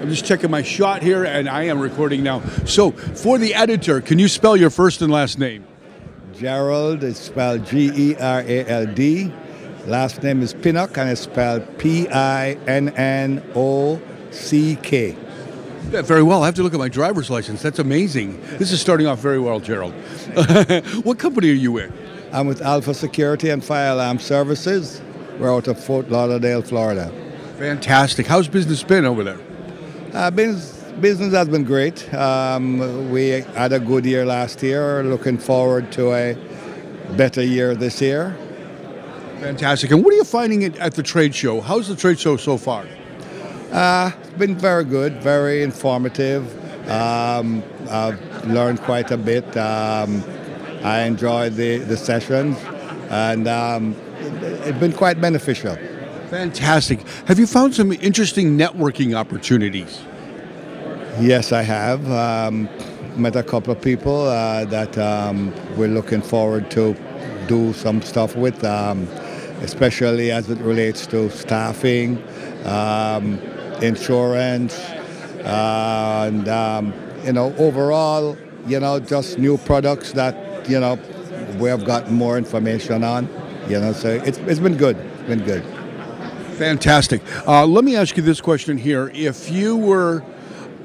I'm just checking my shot here, and I am recording now. So, for the editor, can you spell your first and last name? Gerald is spelled G E R A L D. Last name is Pinnock and it's spelled P I N N O C K. Yeah, very well. I have to look at my driver's license. That's amazing. This is starting off very well, Gerald. what company are you with? I'm with Alpha Security and Fire Alarm Services. We're out of Fort Lauderdale, Florida. Fantastic. How's business been over there? Uh, business, business has been great. Um, we had a good year last year. Looking forward to a better year this year. Fantastic. And what are you finding at, at the trade show? How's the trade show so far? Uh, it's been very good, very informative. Um, I've learned quite a bit. Um, I enjoyed the, the sessions, and um, it's been quite beneficial. Fantastic. Have you found some interesting networking opportunities? Yes, I have. Um, met a couple of people uh, that um, we're looking forward to do some stuff with, um, especially as it relates to staffing, um, insurance, uh, and um, you know, overall, you know, just new products that you know we have gotten more information on. You know, so it's it's been good. It's been good. Fantastic. Uh, let me ask you this question here: If you were,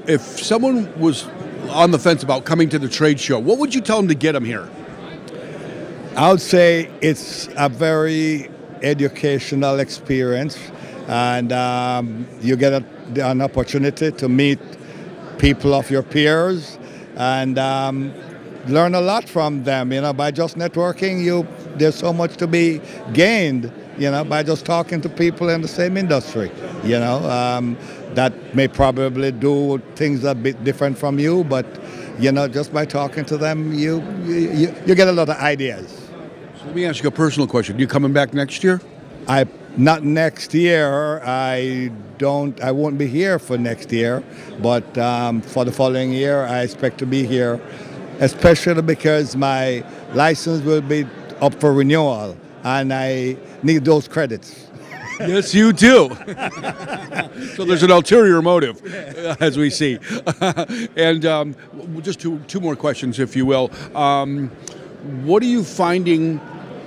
if someone was on the fence about coming to the trade show, what would you tell them to get them here? I would say it's a very educational experience, and um, you get a, an opportunity to meet people of your peers and um, learn a lot from them. You know, by just networking, you there's so much to be gained. You know, by just talking to people in the same industry. You know, um, that may probably do things a bit different from you, but you know, just by talking to them, you you, you get a lot of ideas. So let me ask you a personal question: You coming back next year? I not next year. I don't. I won't be here for next year, but um, for the following year, I expect to be here, especially because my license will be up for renewal, and I need those credits. yes, you do. so there's an ulterior motive, as we see. and um, just two, two more questions, if you will. Um, what are you finding?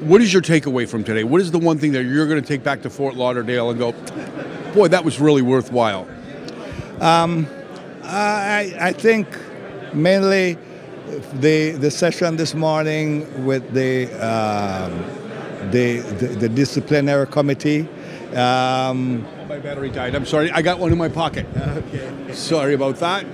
What is your takeaway from today? What is the one thing that you're going to take back to Fort Lauderdale and go, boy, that was really worthwhile? Um, I, I think mainly the the session this morning with the um, the, the, the disciplinary committee. Um, My battery died. I'm sorry. I got one in my pocket. okay. Sorry about that.